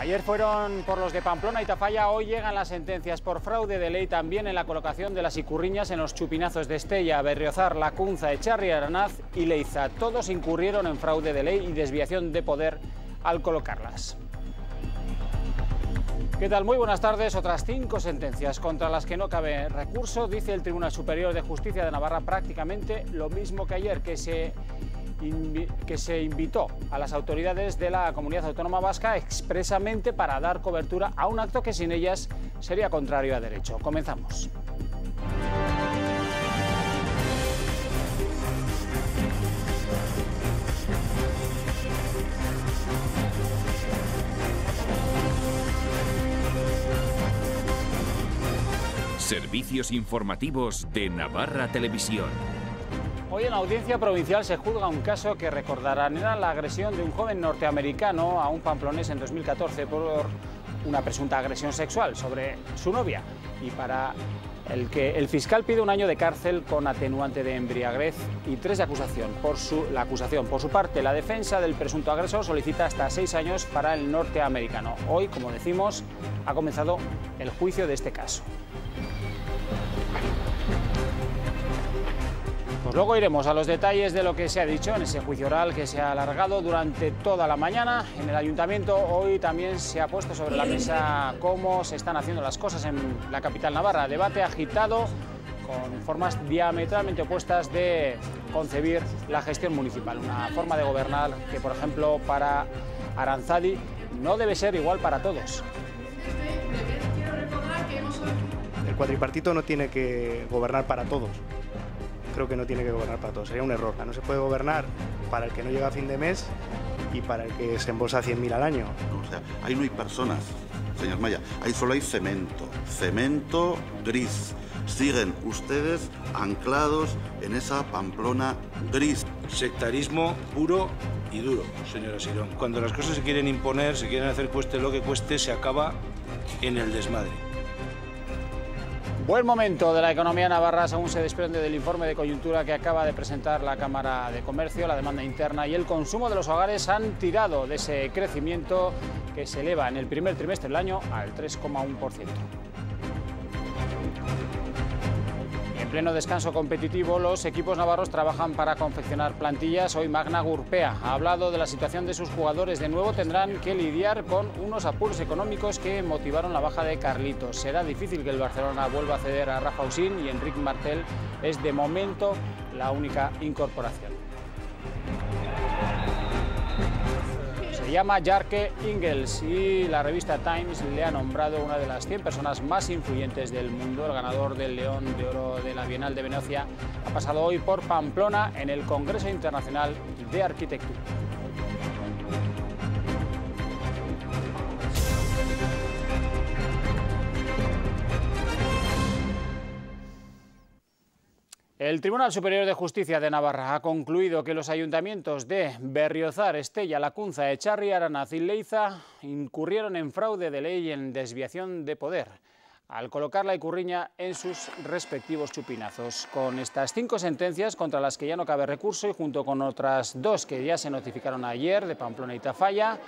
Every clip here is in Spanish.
Ayer fueron por los de Pamplona y Tafalla, hoy llegan las sentencias por fraude de ley también en la colocación de las icurriñas en los chupinazos de Estella, Berriozar, Lacunza, Echarri, Aranaz y Leiza. Todos incurrieron en fraude de ley y desviación de poder al colocarlas. ¿Qué tal? Muy buenas tardes. Otras cinco sentencias contra las que no cabe recurso, dice el Tribunal Superior de Justicia de Navarra prácticamente lo mismo que ayer, que se que se invitó a las autoridades de la Comunidad Autónoma Vasca expresamente para dar cobertura a un acto que sin ellas sería contrario a derecho. Comenzamos. Servicios informativos de Navarra Televisión. En la audiencia provincial se juzga un caso que recordarán. Era la agresión de un joven norteamericano a un pamplonés en 2014 por una presunta agresión sexual sobre su novia. Y para el que el fiscal pide un año de cárcel con atenuante de embriaguez y tres de acusación. Por su, la acusación, por su parte, la defensa del presunto agresor solicita hasta seis años para el norteamericano. Hoy, como decimos, ha comenzado el juicio de este caso. Luego iremos a los detalles de lo que se ha dicho en ese juicio oral que se ha alargado durante toda la mañana. En el ayuntamiento hoy también se ha puesto sobre la mesa cómo se están haciendo las cosas en la capital navarra. Debate agitado con formas diametralmente opuestas de concebir la gestión municipal. Una forma de gobernar que, por ejemplo, para Aranzadi no debe ser igual para todos. El cuatripartito no tiene que gobernar para todos creo que no tiene que gobernar para todos. Sería un error. No se puede gobernar para el que no llega a fin de mes y para el que se embolsa 100.000 al año. O sea, ahí no hay personas, señor Maya. Ahí solo hay cemento. Cemento gris. Siguen ustedes anclados en esa pamplona gris. Sectarismo puro y duro, señora Sirón. Cuando las cosas se quieren imponer, se quieren hacer cueste lo que cueste, se acaba en el desmadre. Buen momento de la economía navarra según se desprende del informe de coyuntura que acaba de presentar la Cámara de Comercio. La demanda interna y el consumo de los hogares han tirado de ese crecimiento que se eleva en el primer trimestre del año al 3,1% pleno descanso competitivo, los equipos navarros trabajan para confeccionar plantillas. Hoy Magna Gurpea ha hablado de la situación de sus jugadores. De nuevo tendrán que lidiar con unos apuros económicos que motivaron la baja de Carlitos. Será difícil que el Barcelona vuelva a ceder a Rafa Usín y Enrique Martel es de momento la única incorporación. Llama Jarke Ingels y la revista Times le ha nombrado una de las 100 personas más influyentes del mundo. El ganador del León de Oro de la Bienal de Venecia ha pasado hoy por Pamplona en el Congreso Internacional de Arquitectura. El Tribunal Superior de Justicia de Navarra ha concluido que los ayuntamientos de Berriozar, Estella, Lacunza, Echarri, Aranaz y Leiza incurrieron en fraude de ley y en desviación de poder al colocar la Icurriña en sus respectivos chupinazos. Con estas cinco sentencias contra las que ya no cabe recurso y junto con otras dos que ya se notificaron ayer de Pamplona y Tafalla,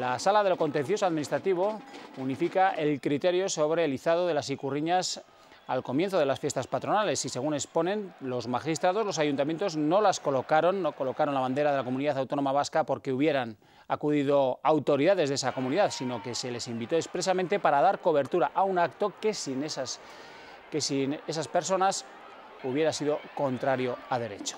la Sala de lo Contencioso Administrativo unifica el criterio sobre el izado de las Icurriñas al comienzo de las fiestas patronales y según exponen los magistrados, los ayuntamientos no las colocaron, no colocaron la bandera de la comunidad autónoma vasca porque hubieran acudido autoridades de esa comunidad, sino que se les invitó expresamente para dar cobertura a un acto que sin esas, que sin esas personas hubiera sido contrario a derecho.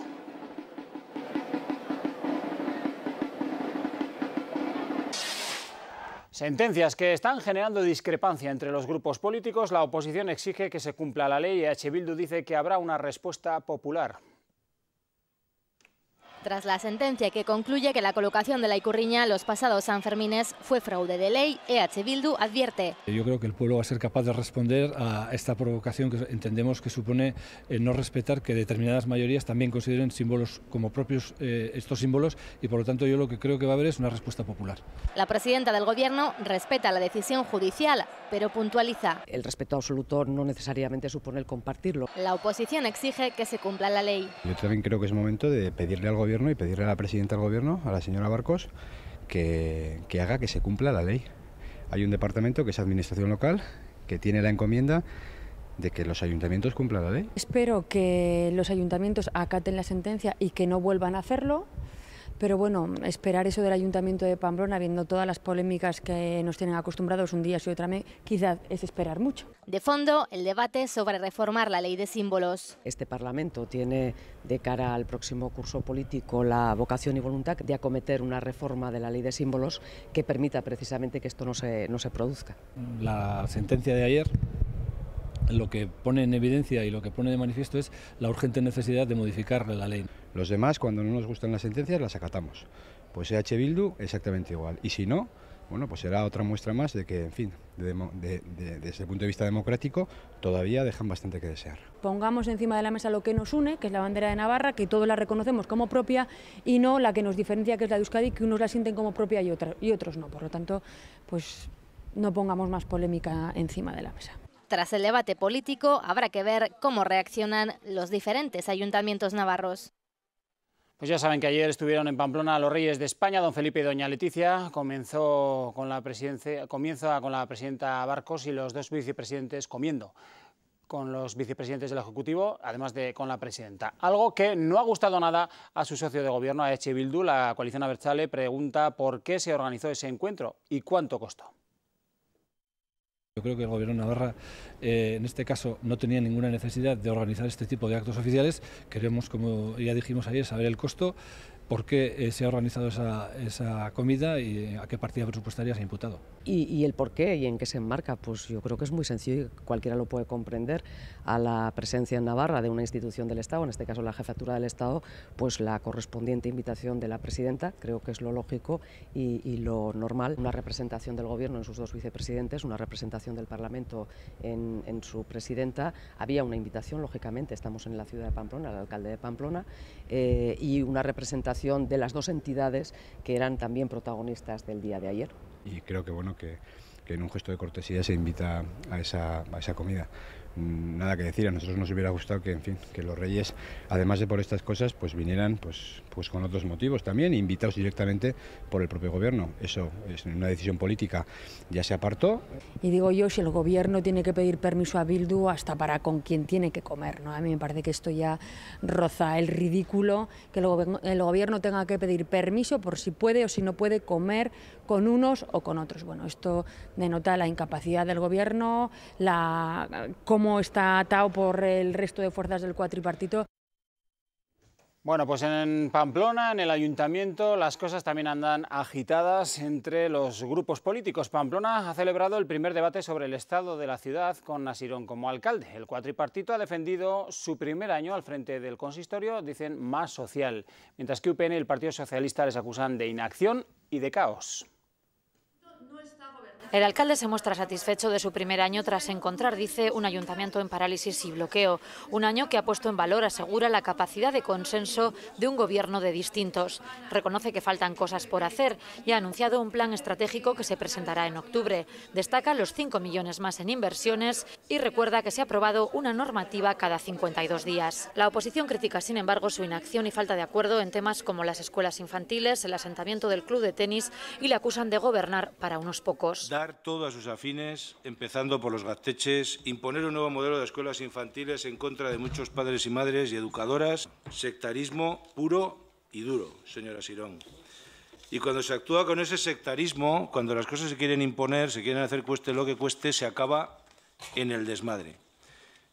Sentencias que están generando discrepancia entre los grupos políticos. La oposición exige que se cumpla la ley y H. Dice que habrá una respuesta popular. Tras la sentencia que concluye que la colocación de la Icurriña los pasados Sanfermines fue fraude de ley, EH Bildu advierte. Yo creo que el pueblo va a ser capaz de responder a esta provocación que entendemos que supone eh, no respetar que determinadas mayorías también consideren símbolos como propios eh, estos símbolos y por lo tanto yo lo que creo que va a haber es una respuesta popular. La presidenta del Gobierno respeta la decisión judicial, pero puntualiza. El respeto absoluto no necesariamente supone el compartirlo. La oposición exige que se cumpla la ley. Yo también creo que es momento de pedirle al Gobierno y pedirle a la presidenta del Gobierno, a la señora Barcos, que, que haga que se cumpla la ley Hay un departamento que es Administración Local, que tiene la encomienda de que los ayuntamientos cumplan la ley. Espero que los ayuntamientos acaten la sentencia y que no vuelvan a hacerlo. Pero bueno, esperar eso del Ayuntamiento de Pamplona, viendo todas las polémicas que nos tienen acostumbrados un día y otra quizás es esperar mucho. De fondo, el debate sobre reformar la ley de símbolos. Este Parlamento tiene de cara al próximo curso político la vocación y voluntad de acometer una reforma de la ley de símbolos que permita precisamente que esto no se, no se produzca. La sentencia de ayer lo que pone en evidencia y lo que pone de manifiesto es la urgente necesidad de modificar la ley. Los demás, cuando no nos gustan las sentencias, las acatamos. Pues EH Bildu exactamente igual. Y si no, bueno, pues será otra muestra más de que, en fin, desde el punto de vista democrático, todavía dejan bastante que desear. Pongamos encima de la mesa lo que nos une, que es la bandera de Navarra, que todos la reconocemos como propia, y no la que nos diferencia, que es la de Euskadi, que unos la sienten como propia y, y otros no. Por lo tanto, pues no pongamos más polémica encima de la mesa. Tras el debate político, habrá que ver cómo reaccionan los diferentes ayuntamientos navarros. Pues ya saben que ayer estuvieron en Pamplona los reyes de España, don Felipe y doña Leticia. Comenzó con la comienza con la presidenta Barcos y los dos vicepresidentes comiendo con los vicepresidentes del Ejecutivo, además de con la presidenta. Algo que no ha gustado nada a su socio de gobierno, a Eche Bildu. La coalición Abertzale pregunta por qué se organizó ese encuentro y cuánto costó. Yo creo que el Gobierno de Navarra, eh, en este caso, no tenía ninguna necesidad de organizar este tipo de actos oficiales. Queremos, como ya dijimos ayer, saber el costo por qué eh, se ha organizado esa, comida y a qué partida presupuestaria se ha imputado. Y, el por qué y en qué se enmarca, pues yo creo que es muy sencillo y cualquiera lo puede comprender. A la presencia en Navarra de una institución del Estado, en este caso la jefatura del Estado, pues la correspondiente invitación de la presidenta, creo que es lo lógico y, lo normal. Una representación del Gobierno en sus dos vicepresidentes, una representación del Parlamento en, su presidenta. Había una invitación, lógicamente, estamos en la ciudad de Pamplona, el alcalde de Pamplona, eh, y una representación de las dos entidades que eran también protagonistas del día de ayer. Y creo que bueno que, que en un gesto de cortesía se invita a esa, a esa comida. Mm, nada que decir, a nosotros nos hubiera gustado que, en fin, que los reyes, además de por estas cosas, pues vinieran pues, pues con otros motivos también, invitados directamente por el propio gobierno. Eso es una decisión política, ya se apartó. Y digo yo, si el gobierno tiene que pedir permiso a Bildu hasta para con quien tiene que comer, ¿no? A mí me parece que esto ya roza el ridículo, que el, el gobierno tenga que pedir permiso por si puede o si no puede comer con unos o con otros. Bueno, esto denota la incapacidad del gobierno, la cómo está atado por el resto de fuerzas del cuatripartito. Bueno, pues en Pamplona, en el ayuntamiento, las cosas también andan agitadas entre los grupos políticos. Pamplona ha celebrado el primer debate sobre el estado de la ciudad con Nasirón como alcalde. El cuatripartito ha defendido su primer año al frente del consistorio, dicen más social, mientras que UPN y el Partido Socialista les acusan de inacción y de caos. El alcalde se muestra satisfecho de su primer año tras encontrar, dice, un ayuntamiento en parálisis y bloqueo. Un año que ha puesto en valor, asegura, la capacidad de consenso de un gobierno de distintos. Reconoce que faltan cosas por hacer y ha anunciado un plan estratégico que se presentará en octubre. Destaca los 5 millones más en inversiones y recuerda que se ha aprobado una normativa cada 52 días. La oposición critica, sin embargo, su inacción y falta de acuerdo en temas como las escuelas infantiles, el asentamiento del club de tenis y le acusan de gobernar para unos pocos todo a sus afines, empezando por los gasteches, imponer un nuevo modelo de escuelas infantiles en contra de muchos padres y madres y educadoras, sectarismo puro y duro, señora Sirón. Y cuando se actúa con ese sectarismo, cuando las cosas se quieren imponer, se quieren hacer cueste lo que cueste, se acaba en el desmadre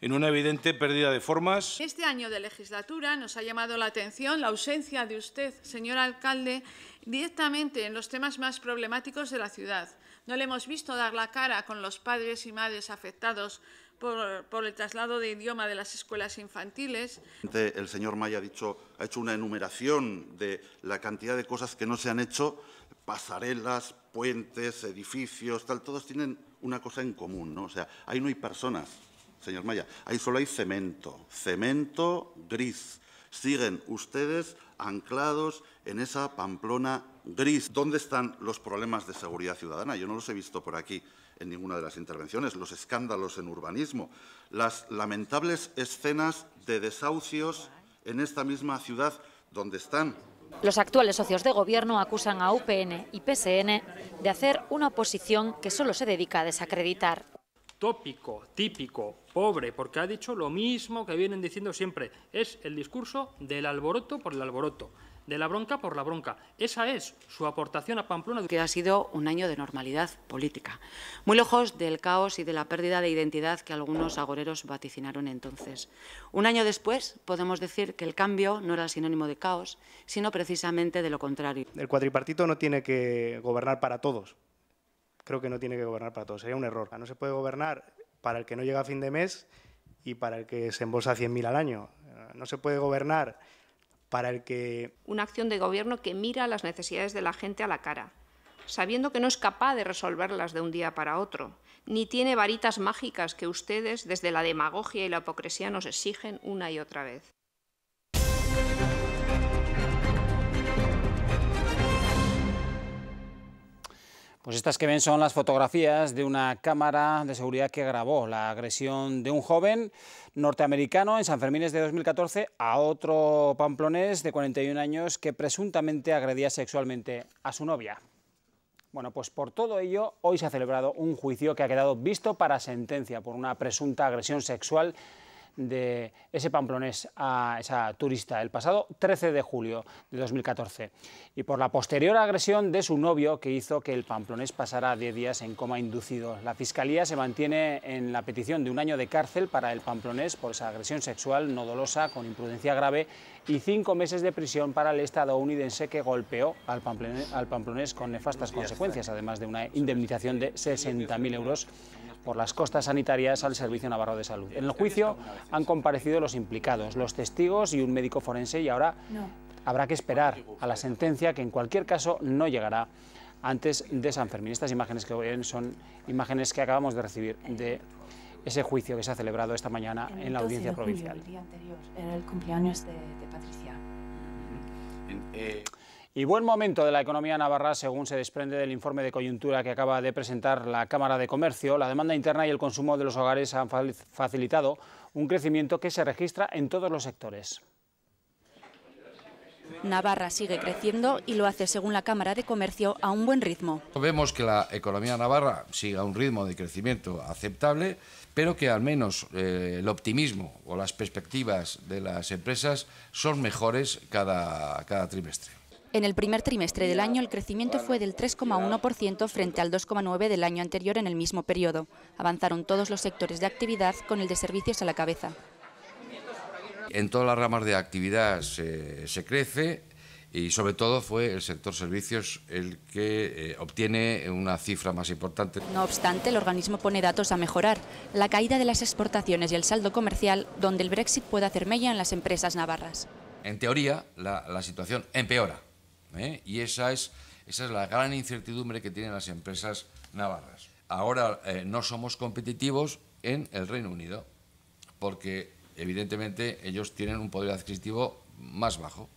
en una evidente pérdida de formas. Este año de legislatura nos ha llamado la atención la ausencia de usted, señor alcalde, directamente en los temas más problemáticos de la ciudad. No le hemos visto dar la cara con los padres y madres afectados por, el traslado de idioma de las escuelas infantiles. El señor Maya ha, dicho, ha hecho una enumeración de la cantidad de cosas que no se han hecho, pasarelas, puentes, edificios, tal, todos tienen una cosa en común, ¿no? O sea, ahí no hay personas, señor Maya, ahí solo hay cemento, cemento gris. Siguen ustedes anclados en esa Pamplona gris. ¿Dónde están los problemas de seguridad ciudadana? Yo no los he visto por aquí en ninguna de las intervenciones. Los escándalos en urbanismo, las lamentables escenas de desahucios en esta misma ciudad donde están Los actuales socios de gobierno acusan a UPN y PSN de hacer una oposición que solo se dedica a desacreditar. Tópico, típico, pobre, porque ha dicho lo mismo que vienen diciendo siempre. Es el discurso del alboroto por el alboroto de la bronca por la bronca. Esa es su aportación a Pamplona. Que ha sido un año de normalidad política, muy lejos del caos y de la pérdida de identidad que algunos agoreros vaticinaron entonces. Un año después podemos decir que el cambio no era sinónimo de caos, sino precisamente de lo contrario. El cuatripartito no tiene que gobernar para todos. Creo que no tiene que gobernar para todos. Sería un error. No se puede gobernar para el que no llega a fin de mes y para el que se embolsa 100.000 al año. No se puede gobernar para el que... Una acción de gobierno que mira las necesidades de la gente a la cara, sabiendo que no es capaz de resolverlas de un día para otro, ni tiene varitas mágicas que ustedes, desde la demagogia y la hipocresía, nos exigen una y otra vez. Pues estas que ven son las fotografías de una cámara de seguridad que grabó la agresión de un joven norteamericano en San Fermín de 2014 a otro pamplonés de 41 años que presuntamente agredía sexualmente a su novia. Bueno, pues por todo ello, hoy se ha celebrado un juicio que ha quedado visto para sentencia por una presunta agresión sexual de ese pamplonés a esa turista el pasado 13 de julio de 2014 y por la posterior agresión de su novio que hizo que el pamplonés pasara 10 días en coma inducido. La Fiscalía se mantiene en la petición de un año de cárcel para el pamplonés por esa agresión sexual no dolosa con imprudencia grave y cinco meses de prisión para el estadounidense que golpeó al pamplonés, al pamplonés con nefastas consecuencias, además de una indemnización de 60.000 euros por las costas sanitarias al Servicio Navarro de Salud. En el juicio han comparecido los implicados, los testigos y un médico forense y ahora habrá que esperar a la sentencia que en cualquier caso no llegará antes de San Fermín. Estas imágenes que ven son imágenes que acabamos de recibir de ese juicio que se ha celebrado esta mañana en la audiencia provincial. el día anterior, era el cumpleaños de, Patricia. Eh, y buen momento de la economía navarra, según se desprende del informe de coyuntura que acaba de presentar la Cámara de Comercio. La demanda interna y el consumo de los hogares han facilitado un crecimiento que se registra en todos los sectores. Navarra sigue creciendo y lo hace, según la Cámara de Comercio, a un buen ritmo. Vemos que la economía navarra sigue a un ritmo de crecimiento aceptable, pero que al menos eh, el optimismo o las perspectivas de las empresas son mejores cada, cada trimestre. En el primer trimestre del año el crecimiento fue del 3,1% frente al 2,9% del año anterior en el mismo periodo. Avanzaron todos los sectores de actividad con el de servicios a la cabeza. En todas las ramas de actividad se, crece y sobre todo fue el sector servicios el que eh, obtiene una cifra más importante. No obstante, el organismo pone datos a mejorar. La caída de las exportaciones y el saldo comercial, donde el Brexit puede hacer mella en las empresas navarras. En teoría, la situación empeora ¿eh? Y esa es, esa es la gran incertidumbre que tienen las empresas navarras. Ahora eh, no somos competitivos en el Reino Unido, porque evidentemente ellos tienen un poder adquisitivo más bajo.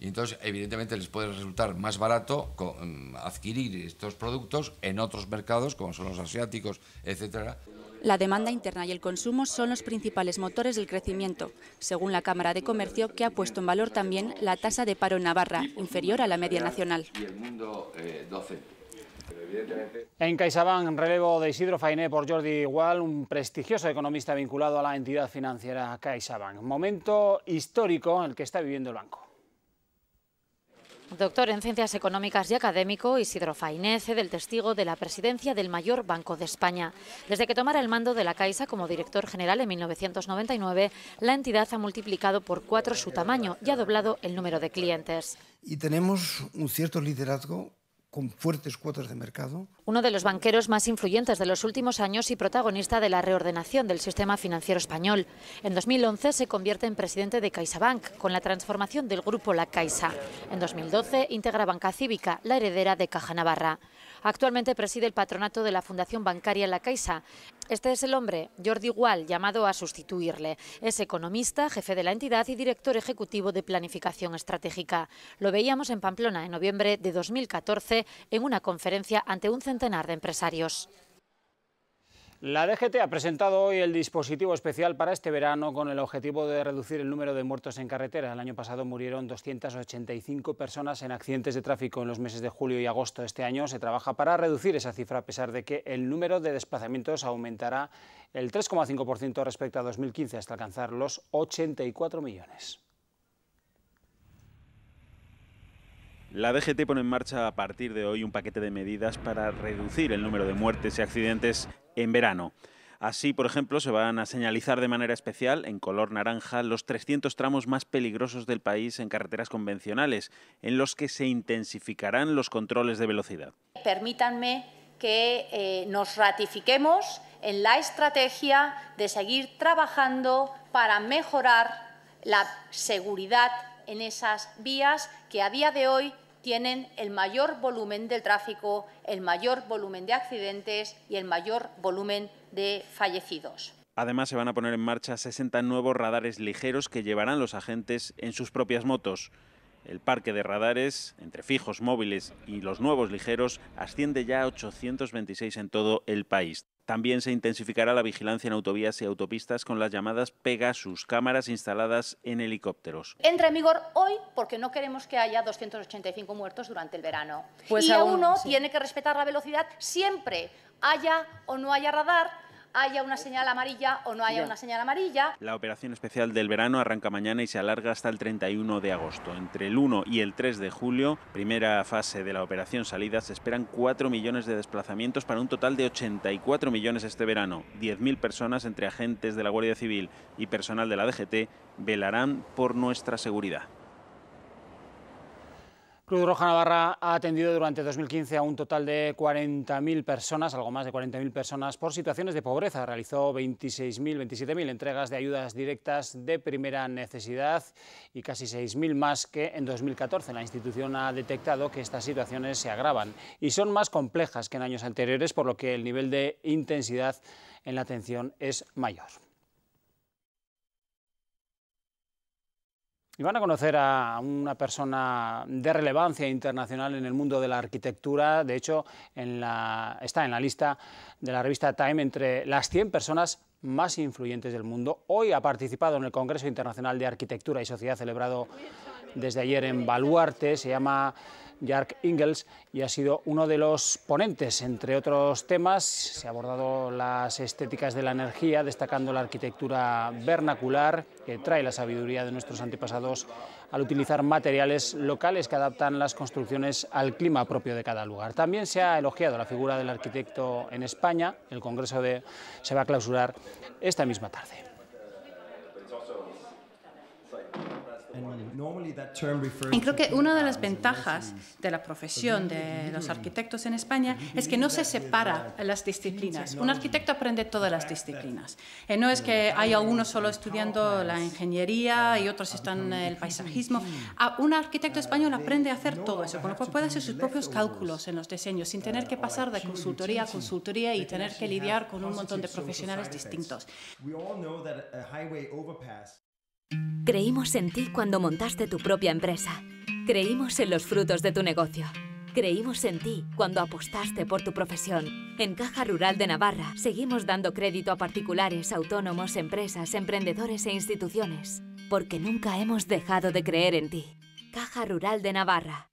Y entonces, evidentemente, les puede resultar más barato mm, adquirir estos productos en otros mercados, como son los asiáticos, etcétera, la demanda interna y el consumo son los principales motores del crecimiento, según la Cámara de Comercio, que ha puesto en valor también la tasa de paro en Navarra, inferior a la media nacional. Eh, en CaixaBank, relevo de Isidro Fainé por Jordi Igual, un prestigioso economista vinculado a la entidad financiera CaixaBank. Momento histórico el que está viviendo el banco. Doctor en Ciencias Económicas y Académico, Isidro Fainece, del testigo de la presidencia del mayor Banco de España. Desde que tomara el mando de la Caixa como director general en 1999, la entidad ha multiplicado por cuatro su tamaño y ha doblado el número de clientes. Y tenemos un cierto liderazgo con fuertes cuotas de mercado. Uno de los banqueros más influyentes de los últimos años y protagonista de la reordenación del sistema financiero español. En 2011 se convierte en presidente de CaixaBank con la transformación del grupo La Caixa. En 2012 integra Banca Cívica, la heredera de Caja Navarra. Actualmente preside el patronato de la Fundación Bancaria La Caixa. Este es el hombre, Jordi Gual, llamado a sustituirle. Es economista, jefe de la entidad y director ejecutivo de planificación estratégica. Lo veíamos en Pamplona en noviembre de 2014 en una conferencia ante un centenar de empresarios. La DGT ha presentado hoy el dispositivo especial para este verano con el objetivo de reducir el número de muertos en carretera. El año pasado murieron 285 personas en accidentes de tráfico en los meses de julio y agosto. Este año se trabaja para reducir esa cifra a pesar de que el número de desplazamientos aumentará el 3,5% respecto a 2015 hasta alcanzar los 84 millones. La DGT pone en marcha a partir de hoy un paquete de medidas para reducir el número de muertes y accidentes en verano. Así, por ejemplo, se van a señalizar de manera especial, en color naranja, los 300 tramos más peligrosos del país en carreteras convencionales, en los que se intensificarán los controles de velocidad. Permítanme que eh, nos ratifiquemos en la estrategia de seguir trabajando para mejorar la seguridad en esas vías que a día de hoy tienen el mayor volumen del tráfico, el mayor volumen de accidentes y el mayor volumen de fallecidos. Además, se van a poner en marcha 60 nuevos radares ligeros que llevarán los agentes en sus propias motos. El parque de radares, entre fijos, móviles y los nuevos ligeros, asciende ya a 826 en todo el país. También se intensificará la vigilancia en autovías y autopistas con las llamadas Pegasus, cámaras instaladas en helicópteros. Entra en vigor hoy porque no queremos que haya 285 muertos durante el verano. Pues y aún, uno tiene que respetar la velocidad siempre, haya o no haya radar, haya una señal amarilla o no haya una señal amarilla. La operación especial del verano arranca mañana y se alarga hasta el 31 de agosto. Entre el 1 y el 3 de julio, primera fase de la operación salida, se esperan 4 millones de desplazamientos para un total de 84 millones este verano. 10.000 personas entre agentes de la Guardia Civil y personal de la DGT velarán por nuestra seguridad. Cruz Roja Navarra ha atendido durante 2015 a un total de 40.000 personas, algo más de 40.000 personas, por situaciones de pobreza. Realizó 26.000, 27.000 entregas de ayudas directas de primera necesidad y casi 6.000 más que en 2014. La institución ha detectado que estas situaciones se agravan y son más complejas que en años anteriores, por lo que el nivel de intensidad en la atención es mayor. Y van a conocer a una persona de relevancia internacional en el mundo de la arquitectura. De hecho, está en la lista de la revista Time entre las 100 personas más influyentes del mundo. Hoy ha participado en el Congreso Internacional de Arquitectura y Sociedad celebrado desde ayer en Baluarte. Se llama Jark Ingels y ha sido uno de los ponentes, entre otros temas. Se ha abordado las estéticas de la energía, destacando la arquitectura vernacular, que trae la sabiduría de nuestros antepasados al utilizar materiales locales que adaptan las construcciones al clima propio de cada lugar. También se ha elogiado la figura del arquitecto en España. El Congreso de, se va a clausurar esta misma tarde. Y creo que una de las ventajas de la profesión de los arquitectos en España es que no se separa las disciplinas. Un arquitecto aprende todas las disciplinas. Y no es que haya uno solo estudiando la ingeniería y otros están en el paisajismo. Un arquitecto español aprende a hacer todo eso, con lo cual puede hacer sus propios cálculos en los diseños sin tener que pasar de consultoría a consultoría y tener que lidiar con un montón de profesionales distintos. Creímos en ti cuando montaste tu propia empresa. Creímos en los frutos de tu negocio. Creímos en ti cuando apostaste por tu profesión. En Caja Rural de Navarra seguimos dando crédito a particulares, autónomos, empresas, emprendedores e instituciones, porque nunca hemos dejado de creer en ti. Caja Rural de Navarra.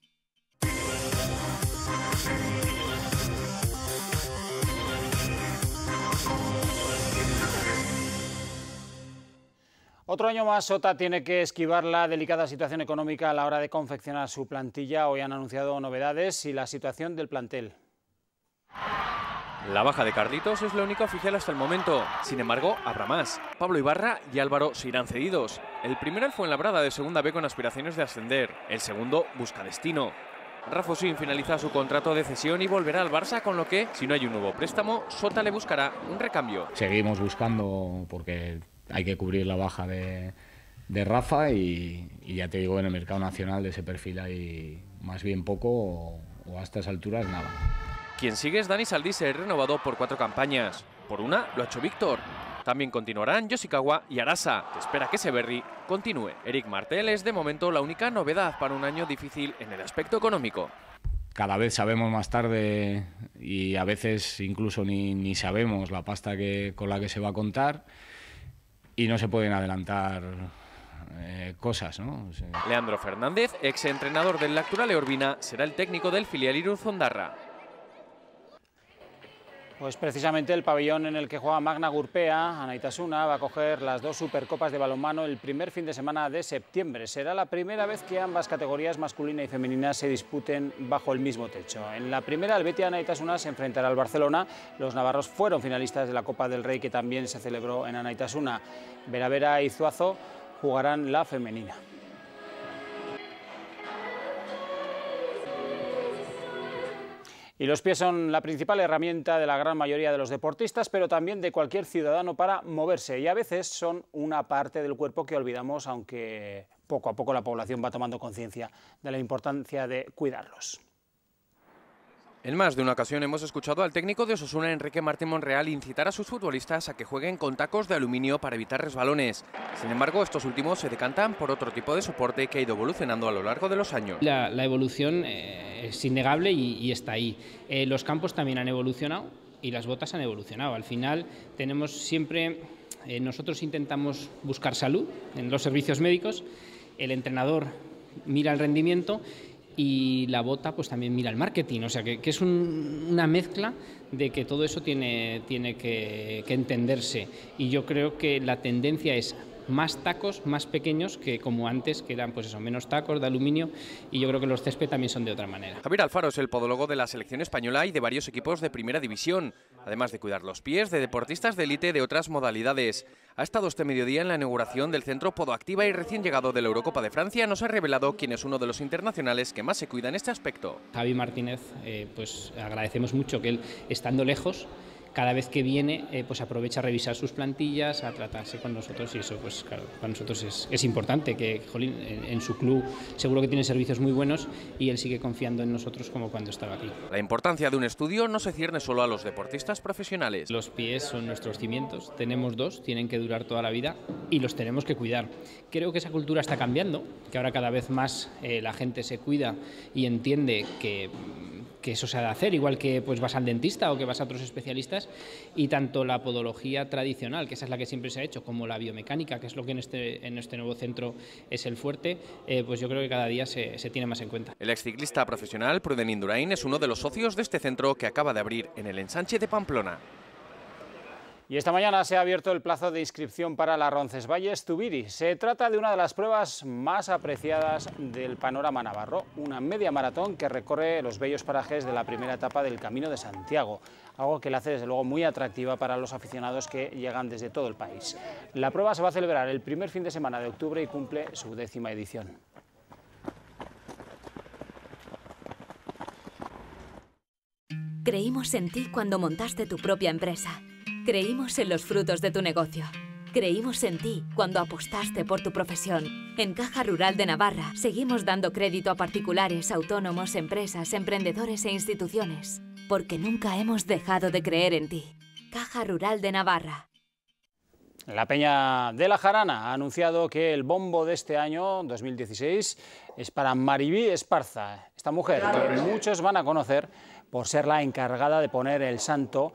Otro año más, Sota tiene que esquivar la delicada situación económica a la hora de confeccionar su plantilla. Hoy han anunciado novedades y la situación del plantel. La baja de Carlitos es la única oficial hasta el momento. Sin embargo, habrá más. Pablo Ibarra y Álvaro se irán cedidos. El primero fue en Labrada de segunda B con aspiraciones de ascender. El segundo busca destino. Rafa Sin finaliza su contrato de cesión y volverá al Barça, con lo que, si no hay un nuevo préstamo, Sota le buscará un recambio. Seguimos buscando porque hay que cubrir la baja de, Rafa y, ya te digo, en el mercado nacional de ese perfil hay más bien poco o, a estas alturas nada. Quien sigue es Dani Saldícer, renovado por cuatro campañas. Por una lo ha hecho Víctor. También continuarán Yoshikawa y Arasa, espera que Severri continúe. Eric Martel es de momento la única novedad para un año difícil en el aspecto económico. cada vez sabemos más tarde y a veces incluso ni, sabemos la pasta que, con la que se va a contar y no se pueden adelantar eh, cosas. ¿no? Leandro Fernández, ex entrenador del Lactura Urbina, será el técnico del filial Iruzondarra. Pues precisamente el pabellón en el que juega Magna Gurpea, Anaitasuna, va a coger las dos Supercopas de balonmano el primer fin de semana de septiembre. Será la primera vez que ambas categorías, masculina y femenina, se disputen bajo el mismo techo. En la primera, el Betia Anaitasuna se enfrentará al Barcelona. Los navarros fueron finalistas de la Copa del Rey, que también se celebró en Anaitasuna. Veravera y Zuazo jugarán la femenina. Y los pies son la principal herramienta de la gran mayoría de los deportistas, pero también de cualquier ciudadano para moverse. Y a veces son una parte del cuerpo que olvidamos, aunque poco a poco la población va tomando conciencia de la importancia de cuidarlos. En más de una ocasión hemos escuchado al técnico de Osasuna, Enrique Martín Monreal, incitar a sus futbolistas a que jueguen con tacos de aluminio para evitar resbalones. Sin embargo, estos últimos se decantan por otro tipo de soporte que ha ido evolucionando a lo largo de los años. La, evolución eh, es innegable y, está ahí. Eh, los campos también han evolucionado y las botas han evolucionado. Al final tenemos siempre, eh, nosotros intentamos buscar salud en los servicios médicos, el entrenador mira el rendimiento y la bota pues también mira el marketing, o sea que, es una mezcla de que todo eso tiene, tiene que, que entenderse. Y yo creo que la tendencia es más tacos más pequeños que como antes, que eran pues eso, menos tacos de aluminio y yo creo que los césped también son de otra manera. Javier Alfaro es el podólogo de la selección española y de varios equipos de primera división, además de cuidar los pies de deportistas de élite de otras modalidades. Ha estado este mediodía en la inauguración del centro Podoactiva y recién llegado de la Eurocopa de Francia nos ha revelado quién es uno de los internacionales que más se cuida en este aspecto. Javi Martínez, eh, pues agradecemos mucho que él, estando lejos, cada vez que viene eh, pues aprovecha a revisar sus plantillas, a tratarse con nosotros y eso pues claro, para nosotros es, es importante que Jolín, en, su club seguro que tiene servicios muy buenos y él sigue confiando en nosotros como cuando estaba aquí. La importancia de un estudio no se cierne solo a los deportistas profesionales. Los pies son nuestros cimientos, tenemos dos, tienen que durar toda la vida y los tenemos que cuidar. Creo que esa cultura está cambiando, que ahora cada vez más eh, la gente se cuida y entiende que que eso se ha de hacer, igual que pues vas al dentista o que vas a otros especialistas, y tanto la podología tradicional, que esa es la que siempre se ha hecho, como la biomecánica, que es lo que en este, en este nuevo centro es el fuerte, eh, pues yo creo que cada día se, se, tiene más en cuenta. El exciclista profesional Pruden Indurain es uno de los socios de este centro que acaba de abrir en el ensanche de Pamplona. Y esta mañana se ha abierto el plazo de inscripción para la Roncesvalles Tubiri. Se trata de una de las pruebas más apreciadas del panorama navarro, una media maratón que recorre los bellos parajes de la primera etapa del Camino de Santiago, algo que la hace desde luego muy atractiva para los aficionados que llegan desde todo el país. La prueba se va a celebrar el primer fin de semana de octubre y cumple su décima edición. Creímos en ti cuando montaste tu propia empresa Creímos en los frutos de tu negocio. Creímos en ti cuando apostaste por tu profesión. En Caja Rural de Navarra seguimos dando crédito a particulares, autónomos, empresas, emprendedores e instituciones, porque nunca hemos dejado de creer en ti. Caja Rural de Navarra. La Peña de la Jarana ha anunciado que el bombo de este año, 2016, es para Maribí Esparza, esta mujer que muchos van a conocer por ser la encargada de poner el santo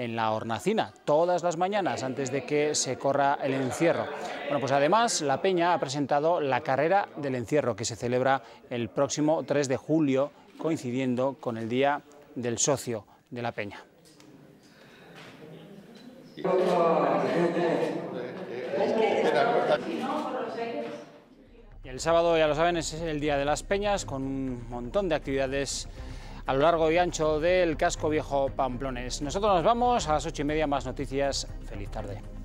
en la hornacina todas las mañanas antes de que se corra el encierro. Bueno, pues además la Peña ha presentado la carrera del encierro que se celebra el próximo 3 de julio coincidiendo con el Día del Socio de la Peña. el sábado, ya lo saben, es el Día de las Peñas con un montón de actividades a lo largo y ancho del casco viejo Pamplones. Nosotros nos vamos a las ocho y media, más noticias. Feliz tarde.